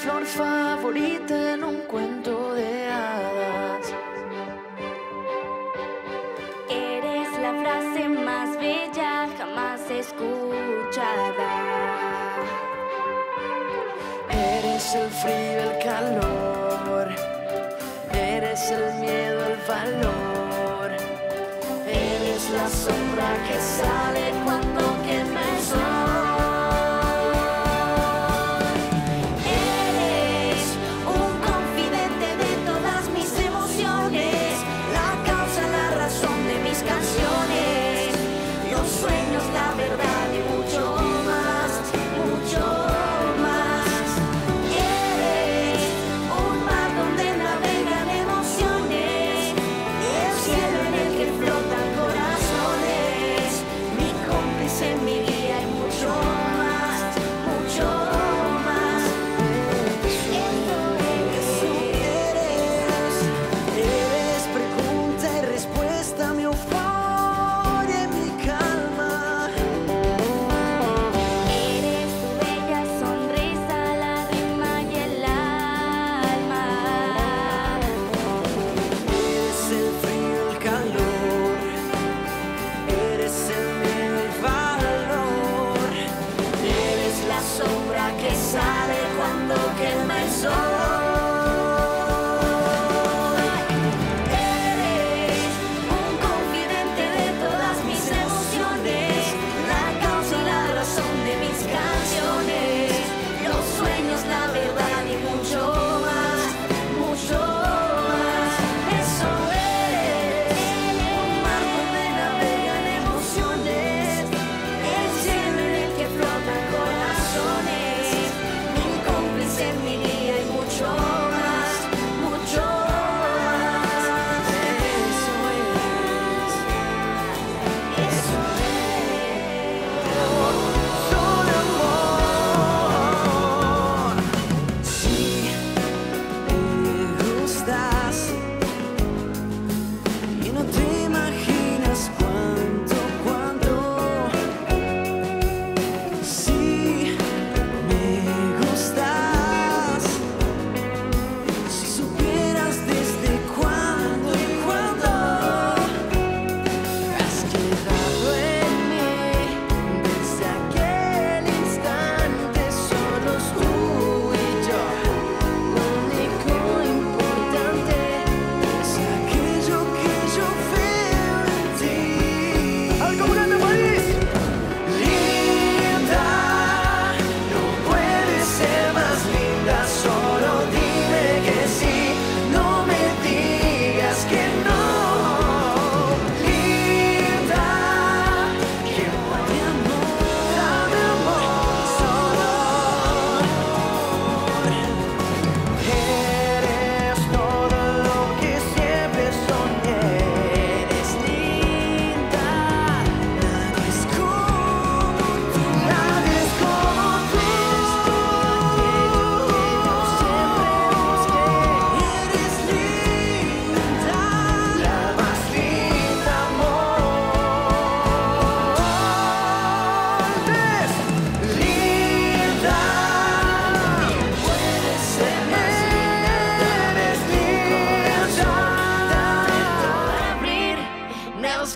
flor favorita en un cuento de hadas. Eres la frase más bella jamás escuchada. Eres el frío, el calor. Eres el miedo, el valor. Eres la sombra que sale cuando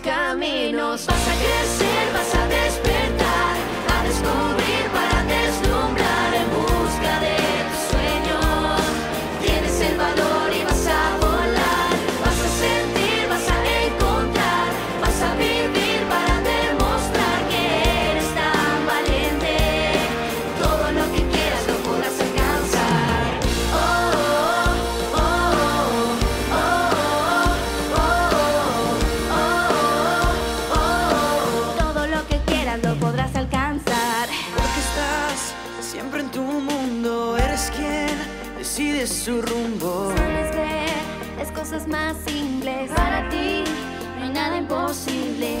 caminos. Vas a creer pide su rumbo. Sabes ver las cosas más simples. Para ti no hay nada imposible.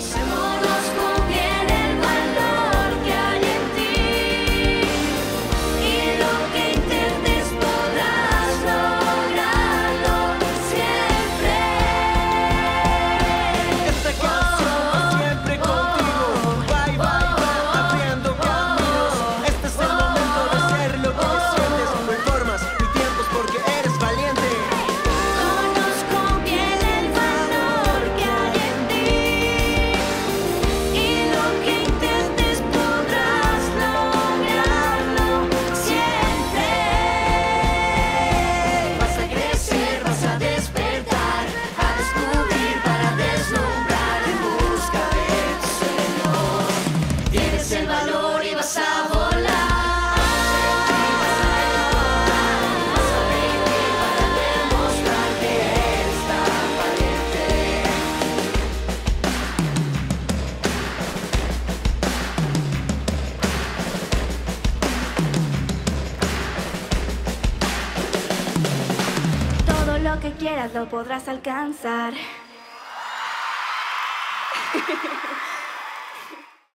quieras lo podrás alcanzar.